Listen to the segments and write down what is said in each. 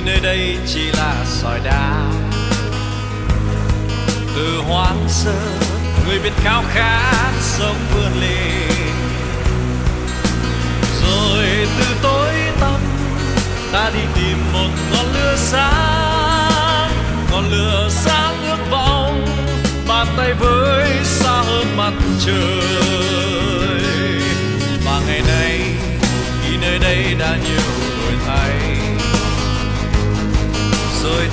nơi đây chỉ là sỏi đá. Từ hoang sơ, người việt khao khát sống vươn lên. Rồi từ tối tăm, ta đi tìm một ngọn lửa sáng. Ngọn lửa sáng ước vọng, bàn tay với xa hơn mặt trời. Và ngày nay, khi nơi đây đã nhiều đổi thay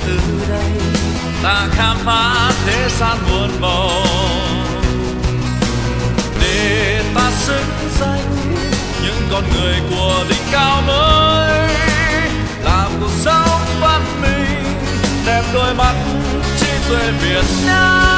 từ đây, ta khám phá thế gian muôn màu để ta xứng danh những con người của đỉnh cao mới, làm cuộc sống văn minh đẹp đôi mắt trí tuệ Việt Nam.